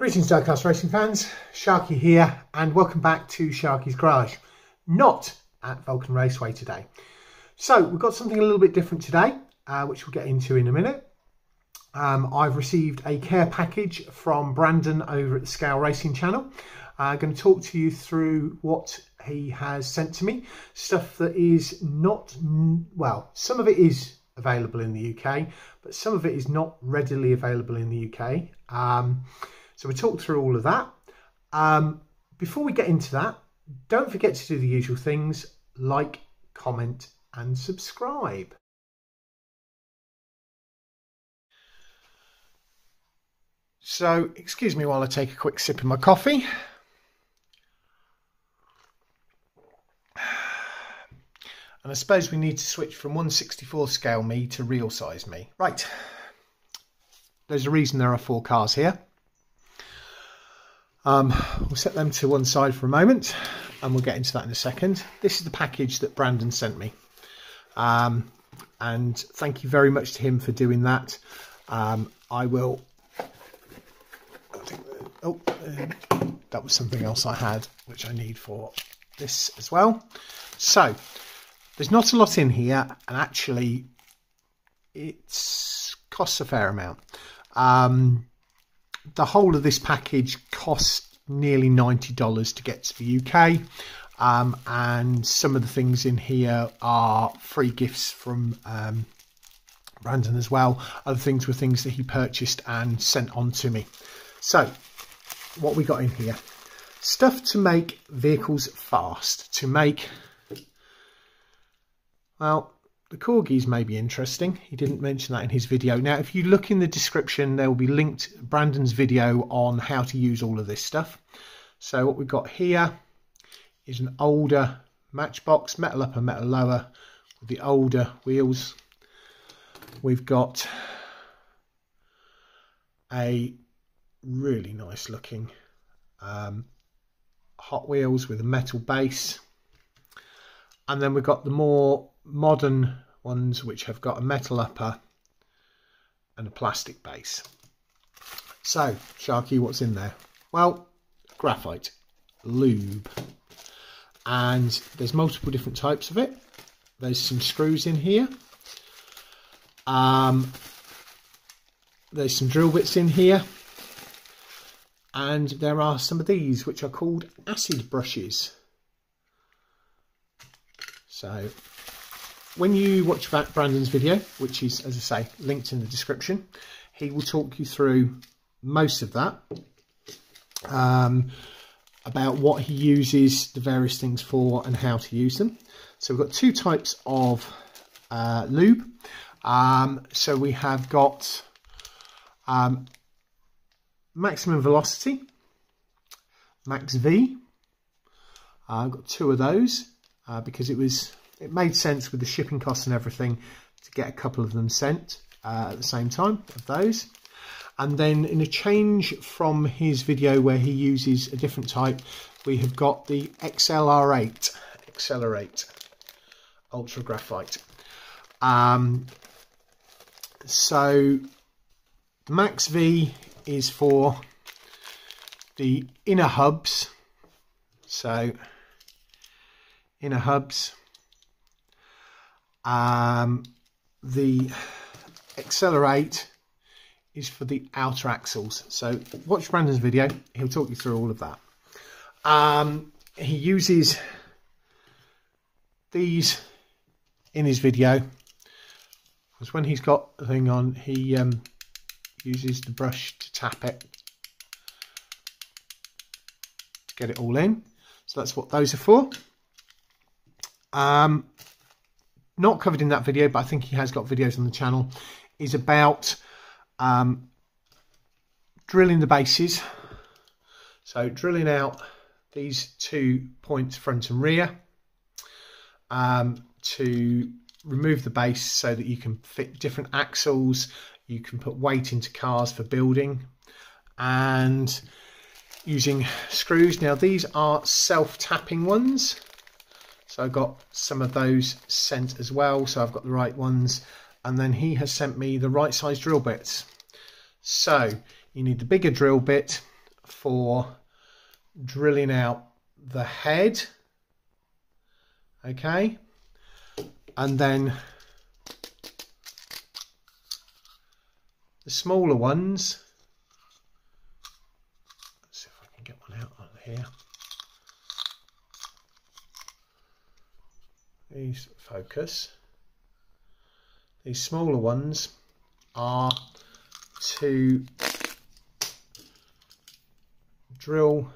Greetings Diecast Racing fans, Sharky here and welcome back to Sharky's Garage. Not at Vulcan Raceway today. So we've got something a little bit different today, uh, which we'll get into in a minute. Um, I've received a care package from Brandon over at the Scale Racing channel. I'm uh, going to talk to you through what he has sent to me. Stuff that is not, well, some of it is available in the UK, but some of it is not readily available in the UK. Um, so we talked through all of that. Um, before we get into that, don't forget to do the usual things like, comment, and subscribe. So, excuse me while I take a quick sip of my coffee. And I suppose we need to switch from 164 scale me to real size me. Right. There's a reason there are four cars here. Um, we'll set them to one side for a moment and we'll get into that in a second. This is the package that Brandon sent me. Um, and thank you very much to him for doing that. Um, I will... oh, that was something else I had, which I need for this as well. So, there's not a lot in here, and actually, it costs a fair amount. Um, the whole of this package costs nearly $90 to get to the UK. Um, and some of the things in here are free gifts from um, Brandon as well. Other things were things that he purchased and sent on to me. So, what we got in here? Stuff to make vehicles fast, to make, well, the corgis may be interesting. He didn't mention that in his video. Now, if you look in the description, there will be linked Brandon's video on how to use all of this stuff. So what we've got here is an older matchbox, metal upper, metal lower, with the older wheels. We've got a really nice looking um, Hot Wheels with a metal base. And then we've got the more modern ones which have got a metal upper and a plastic base. So, Sharky, what's in there? Well, graphite, lube, and there's multiple different types of it. There's some screws in here. Um, there's some drill bits in here. And there are some of these which are called acid brushes. So when you watch Brandon's video, which is, as I say, linked in the description, he will talk you through most of that, um, about what he uses the various things for and how to use them. So we've got two types of uh, lube. Um, so we have got um, maximum velocity, max V. Uh, I've got two of those uh, because it was it made sense with the shipping costs and everything to get a couple of them sent uh, at the same time of those. And then in a change from his video where he uses a different type, we have got the XLR8, Accelerate Ultra Graphite. Um, so the Max V is for the inner hubs. So inner hubs um, the accelerate is for the outer axles. So watch Brandon's video. He'll talk you through all of that. Um, he uses these in his video because when he's got the thing on, he um, uses the brush to tap it to get it all in. So that's what those are for. Um, not covered in that video, but I think he has got videos on the channel, is about um, drilling the bases. So drilling out these two points front and rear um, to remove the base so that you can fit different axles, you can put weight into cars for building and using screws. Now these are self-tapping ones so I got some of those sent as well. So I've got the right ones. And then he has sent me the right size drill bits. So you need the bigger drill bit for drilling out the head. Okay. And then the smaller ones. Let's see if I can get one out of here. These focus. These smaller ones are to drill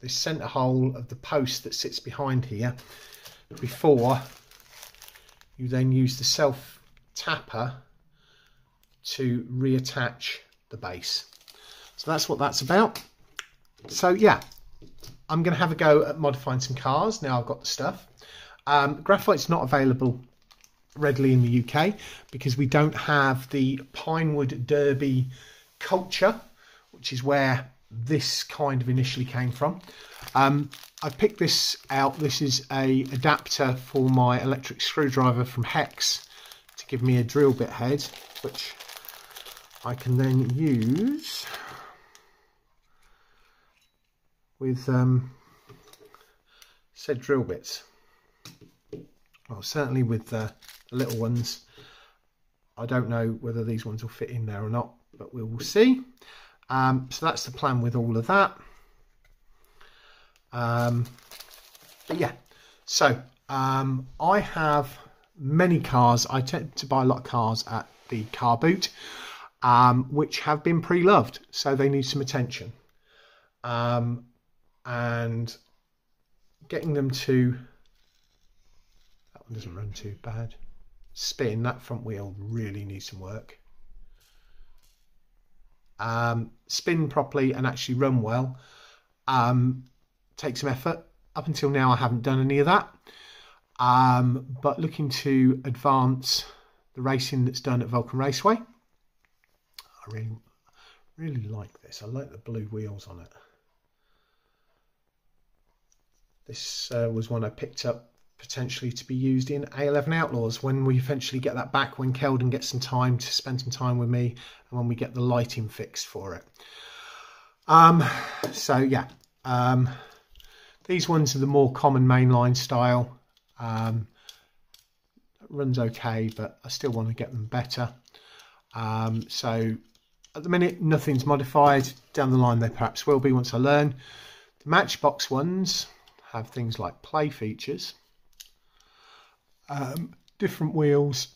this centre hole of the post that sits behind here before you then use the self tapper to reattach the base. So that's what that's about. So yeah, I'm going to have a go at modifying some cars now I've got the stuff. Um, graphite's not available readily in the UK because we don't have the Pinewood Derby culture, which is where this kind of initially came from. Um, I picked this out. This is a adapter for my electric screwdriver from Hex to give me a drill bit head, which I can then use with um, said drill bits. Well, certainly with the little ones. I don't know whether these ones will fit in there or not, but we will see. Um, so that's the plan with all of that. Um, but yeah, so um, I have many cars. I tend to buy a lot of cars at the car boot, um, which have been pre-loved, so they need some attention. Um, and getting them to one doesn't run too bad. Spin that front wheel really needs some work um, spin properly and actually run well um, take some effort. Up until now, I haven't done any of that. Um, but looking to advance the racing that's done at Vulcan Raceway. I really, really like this. I like the blue wheels on it. This uh, was one I picked up potentially to be used in A11 Outlaws when we eventually get that back, when Keldon gets some time to spend some time with me, and when we get the lighting fixed for it. Um, so yeah, um, these ones are the more common mainline style. Um, runs okay, but I still want to get them better. Um, so at the minute, nothing's modified. Down the line, they perhaps will be once I learn. The Matchbox ones have things like play features um, different wheels.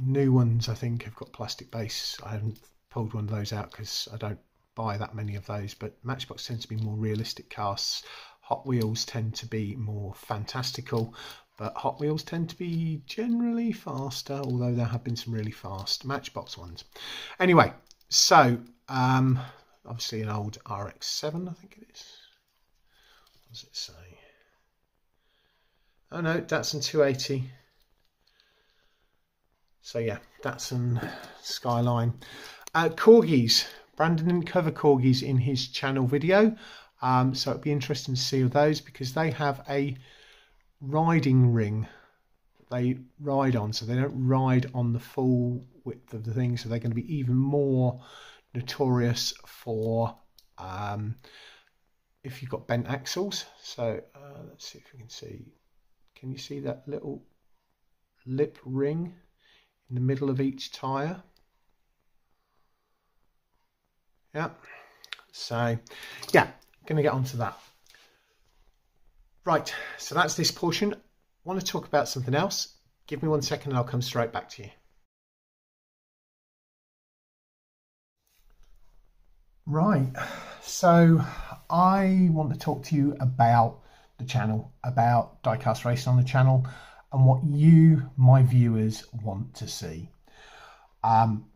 New ones, I think, have got plastic base. I haven't pulled one of those out because I don't buy that many of those. But Matchbox tends to be more realistic casts. Hot Wheels tend to be more fantastical, but Hot Wheels tend to be generally faster, although there have been some really fast Matchbox ones. Anyway, so um, obviously an old RX-7, I think it is. What does it say? Oh no, Datsun 280. So yeah, Datsun Skyline. Uh, corgis. Brandon didn't cover corgis in his channel video. Um, so it'd be interesting to see those because they have a riding ring they ride on. So they don't ride on the full width of the thing. So they're going to be even more notorious for um, if you've got bent axles. So uh, let's see if we can see can you see that little lip ring in the middle of each tyre? Yeah. So, yeah, going to get onto that. Right, so that's this portion. I want to talk about something else. Give me one second and I'll come straight back to you. Right, so I want to talk to you about the channel, about diecast racing on the channel, and what you, my viewers, want to see. Um,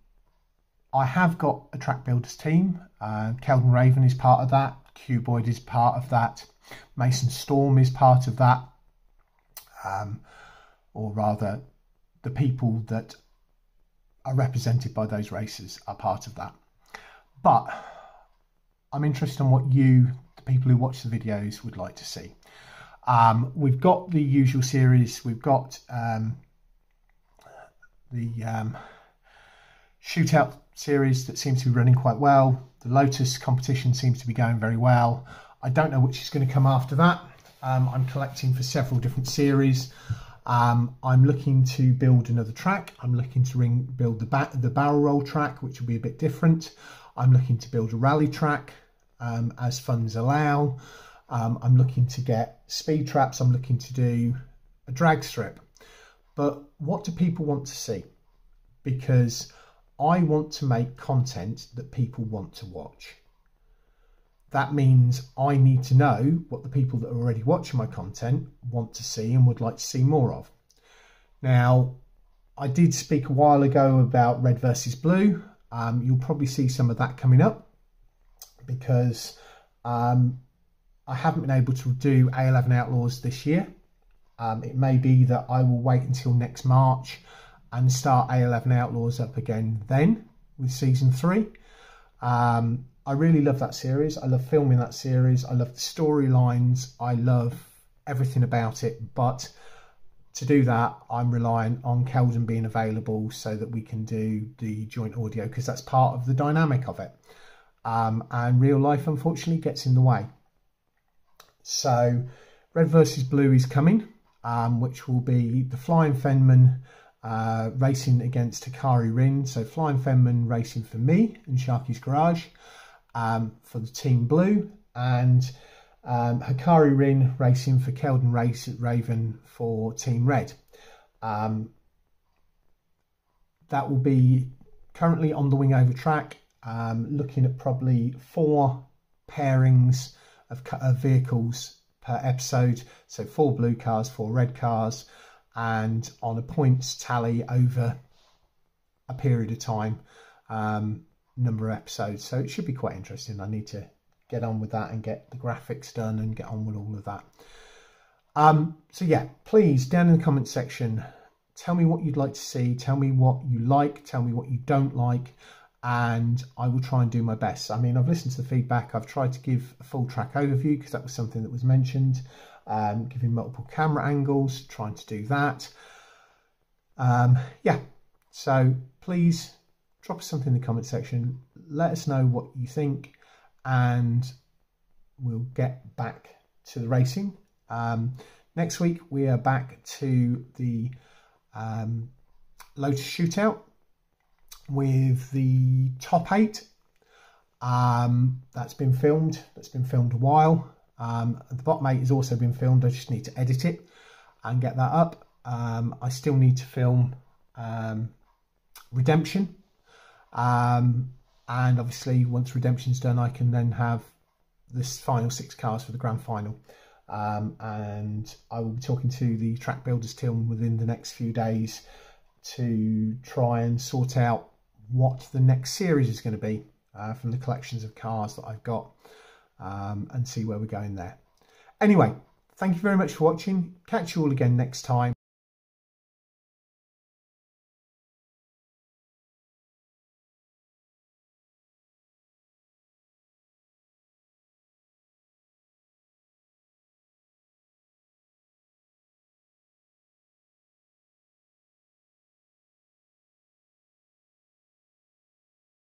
I have got a track builders team. Uh, Keldon Raven is part of that. Cuboid is part of that. Mason Storm is part of that. Um, or rather, the people that are represented by those races are part of that. But I'm interested in what you, the people who watch the videos, would like to see. Um, we've got the usual series. We've got um, the um, shootout series that seems to be running quite well. The Lotus competition seems to be going very well. I don't know which is going to come after that. Um, I'm collecting for several different series. Um, I'm looking to build another track. I'm looking to ring, build the, ba the barrel roll track, which will be a bit different. I'm looking to build a rally track um, as funds allow. Um, I'm looking to get speed traps. I'm looking to do a drag strip. But what do people want to see? Because I want to make content that people want to watch. That means I need to know what the people that are already watching my content want to see and would like to see more of. Now, I did speak a while ago about red versus blue. Um, you'll probably see some of that coming up because um, I haven't been able to do A11 Outlaws this year. Um, it may be that I will wait until next March and start A11 Outlaws up again then with season three. Um, I really love that series. I love filming that series. I love the storylines. I love everything about it. But to do that, I'm relying on Keldon being available so that we can do the joint audio because that's part of the dynamic of it. Um, and real life, unfortunately, gets in the way. So, Red versus Blue is coming, um, which will be the Flying Fenman uh, racing against Hikari Rin. So, Flying Fenman racing for me and Sharky's Garage um, for the Team Blue, and um, Hikari Rin racing for Keldon Race at Raven for Team Red. Um, that will be currently on the wing over track, um, looking at probably four pairings of, of vehicles per episode. So four blue cars, four red cars, and on a points tally over a period of time, um, number of episodes. So it should be quite interesting. I need to get on with that and get the graphics done and get on with all of that. Um, so yeah, please down in the comment section, tell me what you'd like to see. Tell me what you like. Tell me what you don't like and I will try and do my best. I mean, I've listened to the feedback. I've tried to give a full track overview because that was something that was mentioned. Um, giving multiple camera angles, trying to do that. Um, yeah, so please drop us something in the comment section. Let us know what you think, and we'll get back to the racing. Um, next week, we are back to the um, Lotus Shootout with the top eight. Um, that's been filmed. That's been filmed a while. Um, the bottom eight has also been filmed. I just need to edit it and get that up. Um, I still need to film um, Redemption. Um, and obviously, once Redemption's done, I can then have this final six cars for the grand final. Um, and I will be talking to the track builders team within the next few days to try and sort out what the next series is going to be uh, from the collections of cars that I've got um, and see where we're going there. Anyway, thank you very much for watching. Catch you all again next time.